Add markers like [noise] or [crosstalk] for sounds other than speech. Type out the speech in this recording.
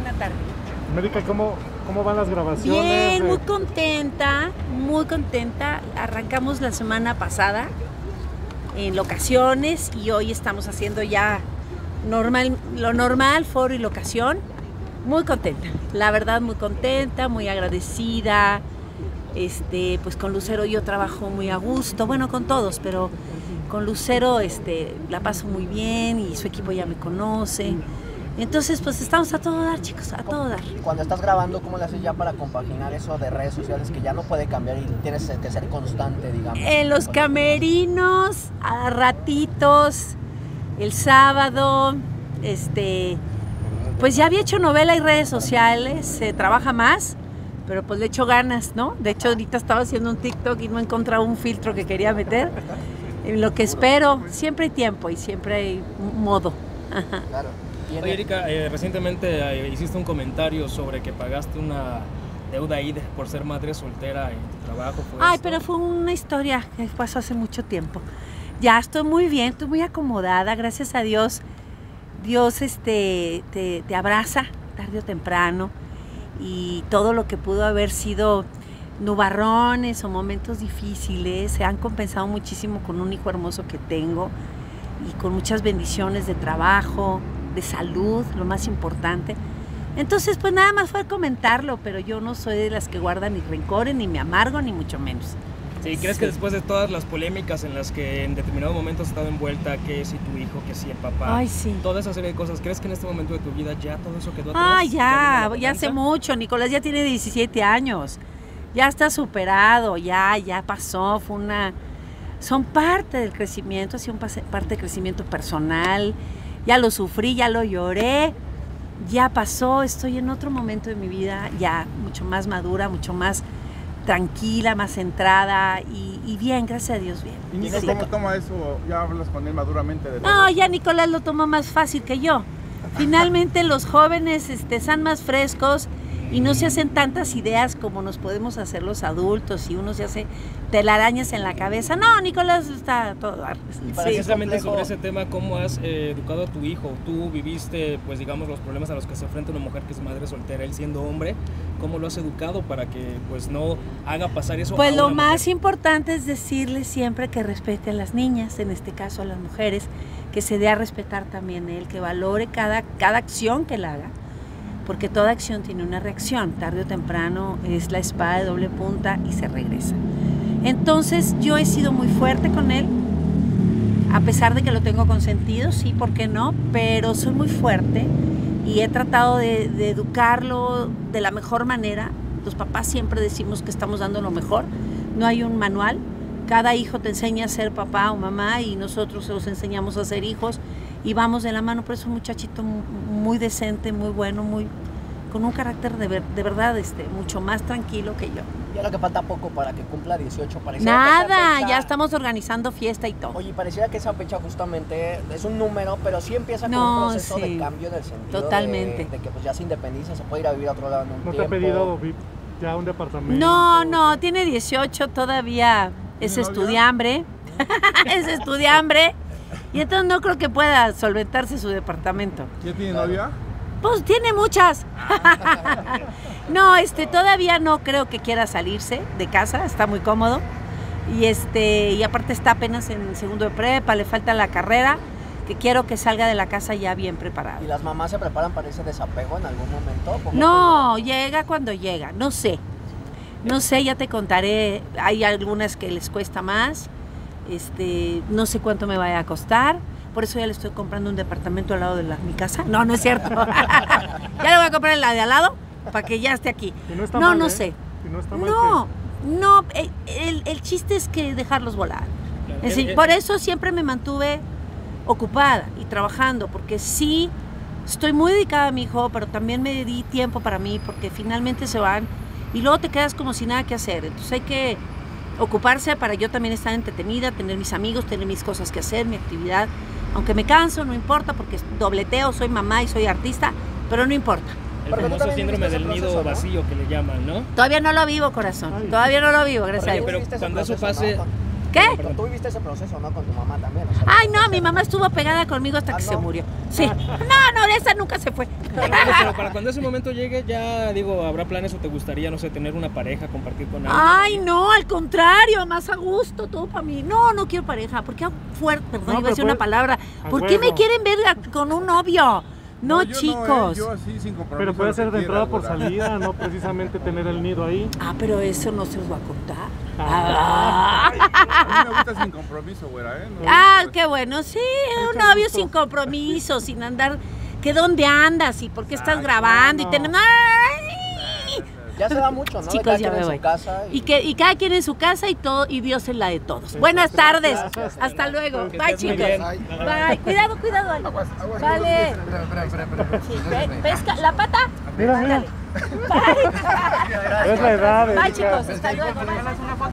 buena tarde. América, ¿cómo, ¿cómo van las grabaciones? Bien, muy contenta, muy contenta. Arrancamos la semana pasada en locaciones y hoy estamos haciendo ya normal, lo normal, foro y locación. Muy contenta, la verdad muy contenta, muy agradecida. Este, pues con Lucero yo trabajo muy a gusto, bueno, con todos, pero con Lucero este, la paso muy bien y su equipo ya me conoce. Entonces, pues estamos a todo dar, chicos, a todo dar. Cuando estás grabando, ¿cómo le haces ya para compaginar eso de redes sociales que ya no puede cambiar y tienes que ser constante, digamos? En los camerinos, a ratitos, el sábado, este, pues ya había hecho novela y redes sociales, se trabaja más, pero pues le echo ganas, ¿no? De hecho, ahorita estaba haciendo un TikTok y no he encontrado un filtro que quería meter. En lo que espero, siempre hay tiempo y siempre hay modo. Claro. Oye, Erika, eh, recientemente eh, hiciste un comentario sobre que pagaste una deuda ahí de- por ser madre soltera en tu trabajo. ¿fue Ay, esto? pero fue una historia que pasó hace mucho tiempo. Ya estoy muy bien, estoy muy acomodada, gracias a Dios. Dios este, te, te abraza tarde o temprano y todo lo que pudo haber sido nubarrones o momentos difíciles se han compensado muchísimo con un hijo hermoso que tengo y con muchas bendiciones de trabajo, de salud, lo más importante. Entonces, pues nada más fue comentarlo, pero yo no soy de las que guardan ni rencores, ni me amargo, ni mucho menos. Sí, ¿crees Sí. que después de todas las polémicas en las que en determinado momento has estado envuelta, que si tu hijo, que si el papá, Ay, sí. toda esa serie de cosas, ¿crees que en este momento de tu vida ya todo eso quedó atrás? Viene ya, ya hace mucho. Nicolás ya tiene 17 años. Ya está superado, ya, ya pasó. Fue una. Son parte del crecimiento, ha sido parte del crecimiento personal. Ya lo sufrí, ya lo lloré. Ya pasó, estoy en otro momento de mi vida, ya mucho más madura, mucho más tranquila, más centrada y, y bien, gracias a Dios, bien. ¿Y Nico Sí. cómo toma eso? ¿Ya hablas con él maduramente de No, ya Nicolás lo tomó más fácil que yo. Finalmente los jóvenes este, están más frescos y no se hacen tantas ideas como nos podemos hacer los adultos y uno se hace telarañas en la cabeza. No, Nicolás está todo. Y Sí. Precisamente sobre ese tema, ¿cómo has eh, educado a tu hijo? Tú viviste, pues digamos, los problemas a los que se enfrenta una mujer que es madre soltera, él siendo hombre, ¿cómo lo has educado para que pues no haga pasar eso Pues a lo una más mujer? importante es decirle siempre que respete a las niñas, en este caso a las mujeres, que se dé a respetar también él, que valore cada, cada acción que él haga, porque toda acción tiene una reacción, tarde o temprano es la espada de doble punta y se regresa. Entonces yo he sido muy fuerte con él, a pesar de que lo tengo consentido, sí, ¿por qué no? Pero soy muy fuerte y he tratado de, de educarlo de la mejor manera. Los papás siempre decimos que estamos dando lo mejor, no hay un manual. Cada hijo te enseña a ser papá o mamá y nosotros los enseñamos a ser hijos y vamos de la mano. Por eso es un muchachito mu- muy decente, muy bueno, muy con un carácter de, ver- de verdad este, mucho más tranquilo que yo. Ya lo que falta poco para que cumpla 18, pareciera que Nada, fecha- ya estamos organizando fiesta y todo. Oye, pareciera que esa fecha justamente es un número, pero sí empieza con un proceso sí. de cambio en el sentido de- Totalmente. De, que pues ya se independiza, se puede ir a vivir a otro lado en un ¿No te ha pedido ya un departamento? No, no, tiene 18, todavía es estudiambre. [laughs] es estudiambre. Y entonces no creo que pueda solventarse su departamento. ¿Ya tiene novia? Pues tiene muchas. [laughs] no, este, todavía no creo que quiera salirse de casa, está muy cómodo. Y este, y aparte está apenas en segundo de prepa, le falta la carrera, que quiero que salga de la casa ya bien preparado. ¿Y las mamás se preparan para ese desapego en algún momento? ¿Cómo No, llega cuando llega, no sé. No sé, ya te contaré. Hay algunas que les cuesta más. Este, no sé cuánto me vaya a costar. Por eso ya le estoy comprando un departamento al lado de la- mi casa. No, no es cierto. [laughs] ya le voy a comprar la de al lado para que ya esté aquí. Y no está No, mal, no ¿eh? sé. Y no está mal No, no. eh, El, el chiste es que dejarlos volar. Claro, Es decir, eh, por eso siempre me mantuve ocupada y trabajando, porque sí estoy muy dedicada a mi hijo, pero también me di tiempo para mí, porque finalmente se van y luego te quedas como sin nada que hacer. Entonces hay que ocuparse para yo también estar entretenida, tener mis amigos, tener mis cosas que hacer, mi actividad. Aunque me canso, no importa, porque dobleteo, soy mamá y soy artista, pero no importa. El Porque famoso síndrome del nido vacío que le llaman, ¿no? Todavía no lo vivo, corazón. Ay. Todavía no lo vivo, gracias a Dios. pero cuando eso pase, ¿no? ¿Qué? Pero tú viviste ese proceso, ¿no? Con tu mamá también. o sea, Ay, no, mi mamá estuvo pegada conmigo hasta Ah, que se murió. [laughs] Sí. No, no, de esa nunca se fue. Pero para cuando ese momento llegue, ya digo, ¿habrá planes o te gustaría, no sé, tener una pareja, compartir con alguien? Ay, no, al contrario, más a gusto, todo para mí. No, no quiero pareja. ¿Por qué fuerte? Perdón, No, iba a decir una puede- palabra. ¿Por qué me quieren ver con un novio? No, yo chicos. eh, yo así sin. Pero puede ser de entrada por salida, no precisamente tener el nido ahí. Ah, pero eso no se los voy a contar. Ah. Ah, A mí me gusta sin compromiso, güera, ¿eh? No, Ah, qué bueno, sí, un novio gusto. sin compromiso, sin andar, que dónde andas y por qué estás Ay, grabando y tenemos... Ya se da mucho, ¿no? Chicos, ya me en voy. su casa. Y, que, y cada quien en su casa y todo y Dios en la de todos. Buenas tardes. Hasta luego. Que Bye, chicos. bien. Bye. Cuidado, cuidado. Aguas, aguas. Vale. Espera, espera, espera, espera. Sí, pe- pesca la pata. Mira, mira. Bye. Es la edad. Bye, chicos. Hasta luego. Bye.